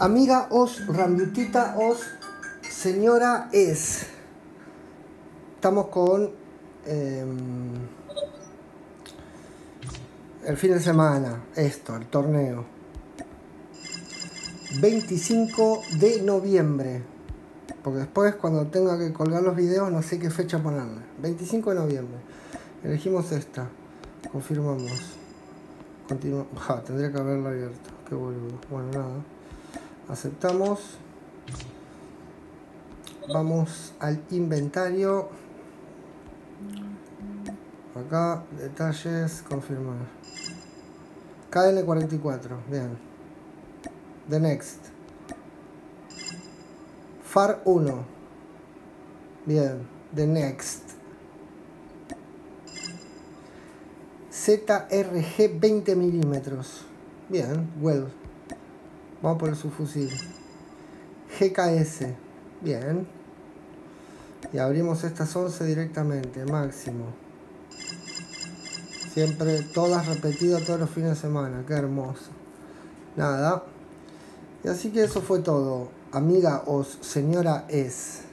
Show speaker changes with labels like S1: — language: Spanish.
S1: Amiga os, Rambiutita os, señora es. Estamos con em, el fin de semana, esto, el torneo. 25 de noviembre. Porque después cuando tenga que colgar los videos no sé qué fecha ponerle. 25 de noviembre. Elegimos esta. Confirmamos. Continua. Ja, tendría que haberlo abierto. Qué boludo. Bueno, nada. Aceptamos. Vamos al inventario. Acá, detalles, confirmar. KN44, bien. The next. FAR 1. Bien. The next. ZRG 20 milímetros. Bien, well. Vamos a poner su fusil. GKS. Bien. Y abrimos estas 11 directamente, máximo. Siempre todas repetidas todos los fines de semana. Qué hermoso. Nada. Y así que eso fue todo. Amiga os señora es.